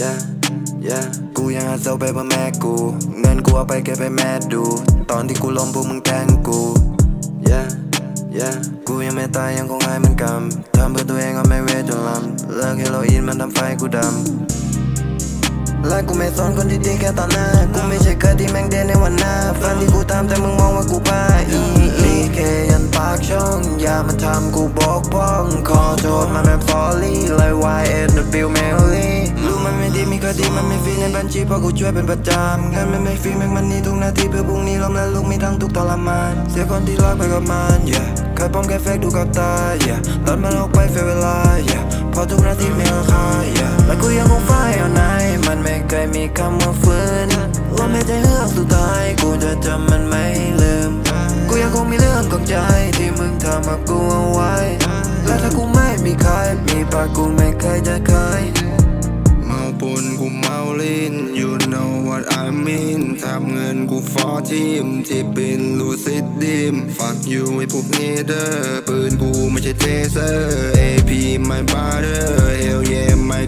yeah yeah กูยังหาเซลไปเพื่อแม่กู เงินกูเอาไปเก็บให้แม่ดู ตอนที่กูล้มพวกมึงแกล้งกู yeah yeah กูยังไม่ตายยังคงให้มันกำทำเพื่อตัวเองก็ไม่เวทจนลำเลิกเฮโรอีนมันทำไฟกูดำและกูไม่สนคนที่ดีแค่ตอนหน้า กูไม่ใช่เคยที่แม่งเด่นในวันหน้าฟันที่กูตามแต่มึงมองว่ากูบ้าอีอีเคยันปากช่อง อย่ามาทำกูบกพร่อง ขอโทษมันเป็นฟอลลี่เลย Y N W เมลลี่รู้มัน ดีมันไม่ฟรีในบัญชีเพราะกูช่วยเป็นประจำเงินมันไม่ฟรีแม่งมันนี่ทุกนาทีเพื่อพรุ่งนี้ล้มและลุกมีทั้งทุกทรมาน เสียคนที่รักไปกับมัน yeah เคยป้องแค่เฟกดูกับตา yeah ตอนมันออกไปเฟเวลา yeah พอทุกนาทีมีราคา yeah และกูยังคงไฟเอาไหนมันไม่เคยมีคำว่าฟื้นว่าไม่ใช่เรื่องสุดท้ายกูจะจำมันไม่ลืม กูยังคงมีเรื่องของใจที่มึงทำกับกูเอาไว้ และถ้ากูไม่มีใครมีปากกูไม่เคยจะเคย เมาลิน you know what I mean ทำเงินกูฟอทีมที่เป็นลูซิดดิม fuck you ไอ้พวกนี้เด้อปืนกูไม่ใช่เทเซอร์ AP my brother hell yeah my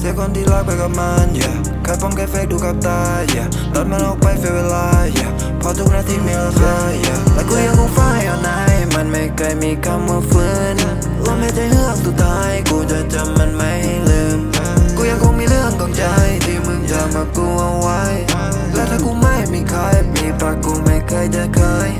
เสียคนที่รักไปกับมัน yeah ใครป้องแค่เฟกดูกับตา yeah ลดมันออกไปเฟเวลา yeah พอทุกนาทีมีราคา yeah แต่กูยังคงไฟเอาไหนมันไม่เคยมีคำว่าฟื้นลมหายใจเฮือกสุดท้ายกูจะจำมันไม่ลืม กูยังคงมีเรื่องกังใจที่มึงจะมากูเอาไว้ และถ้ากูไม่มีใครมีปากกูไม่เคยจะเคย